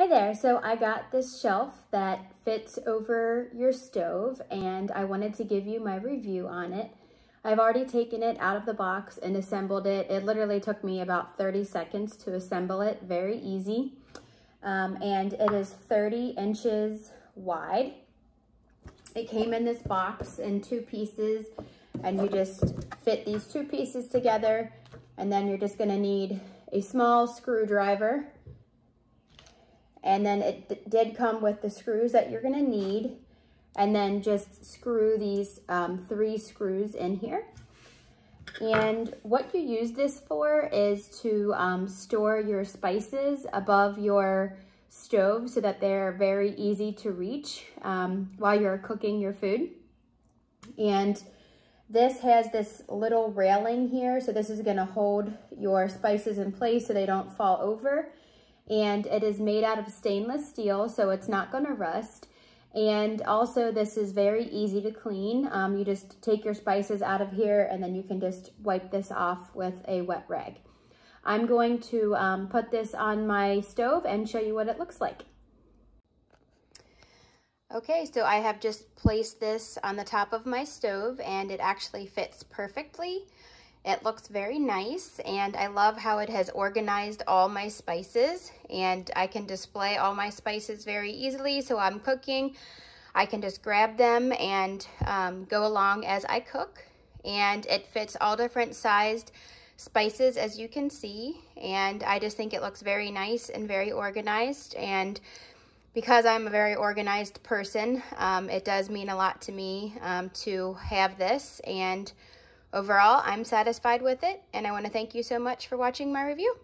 Hi there, so I got this shelf that fits over your stove and I wanted to give you my review on it. I've already taken it out of the box and assembled it. It literally took me about 30 seconds to assemble it, very easy. Um, and it is 30 inches wide. It came in this box in two pieces and you just fit these two pieces together and then you're just gonna need a small screwdriver and then it did come with the screws that you're gonna need and then just screw these um, three screws in here. And what you use this for is to um, store your spices above your stove so that they're very easy to reach um, while you're cooking your food. And this has this little railing here. So this is gonna hold your spices in place so they don't fall over. And it is made out of stainless steel, so it's not gonna rust. And also this is very easy to clean. Um, you just take your spices out of here and then you can just wipe this off with a wet rag. I'm going to um, put this on my stove and show you what it looks like. Okay, so I have just placed this on the top of my stove and it actually fits perfectly. It looks very nice and I love how it has organized all my spices and I can display all my spices very easily. So I'm cooking, I can just grab them and um, go along as I cook. And it fits all different sized spices as you can see. And I just think it looks very nice and very organized. And because I'm a very organized person, um, it does mean a lot to me um, to have this. And Overall, I'm satisfied with it, and I want to thank you so much for watching my review.